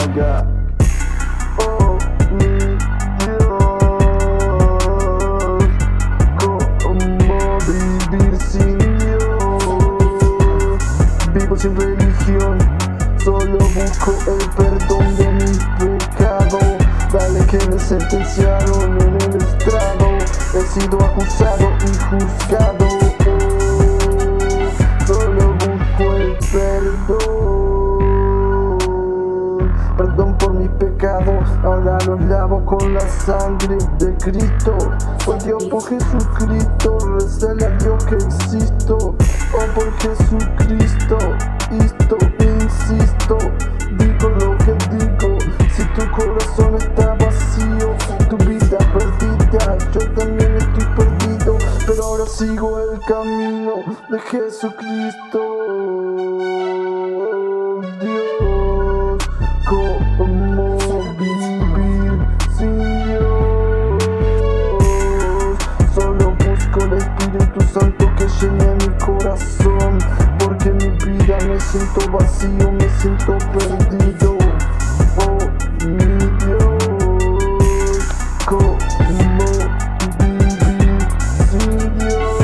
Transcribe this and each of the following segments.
diga Oh mi Dios ¿Cómo vivir sin Dios? Vivo sin religión Solo busco el perdón de mi pecado Dale que me sentenciaron en el estrado. He sido acusado y juzgado perdón por mis pecados. Ahora los lavo con la sangre de Cristo. Por Dios, por Jesucristo Recele a Dios que existo. Oh, por Jesucristo Esto, insisto Digo lo que digo. Si tu corazón está vacío Tu vida perdida Yo también estoy perdido. Pero ahora sigo el camino de Jesucristo Solo busco el Espíritu Santo que llene mi corazón Porque mi vida me siento vacío, me siento perdido Oh Dios ¿Cómo vivir Dios?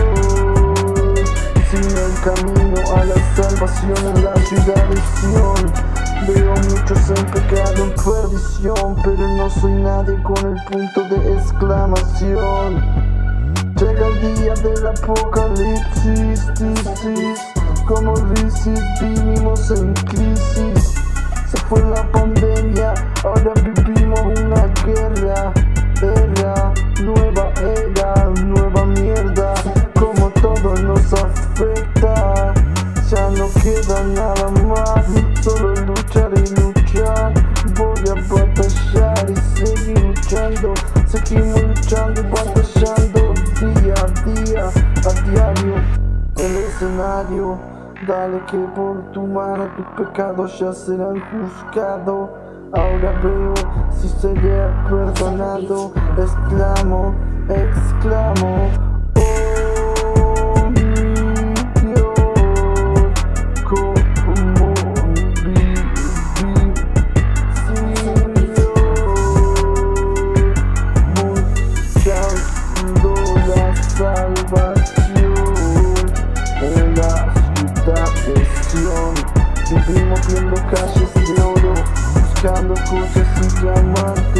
Sin el camino a la salvación en la ciudad de Sion Veo muchos en pecado, en perdición Pero no soy nadie con el punto de exclamación Llega el día del apocalipsis, tis, tis. Como Risis vivimos en crisis queda nada más. Solo luchar y luchar. Voy a batallar y seguir luchando. Seguimos luchando y batallando Día a día, a diario. El escenario Dale que por tu mano tus pecados ya serán juzgados. Ahora veo si seré perdonado. Exclamo, exclamo en la ciudad de Sion. Vivimos viendo calles de oro, buscando cosas y diamantes.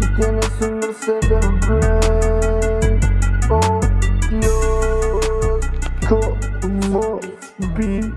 Tú tienes un Mercedes Benz, oh Dios, cómo vivir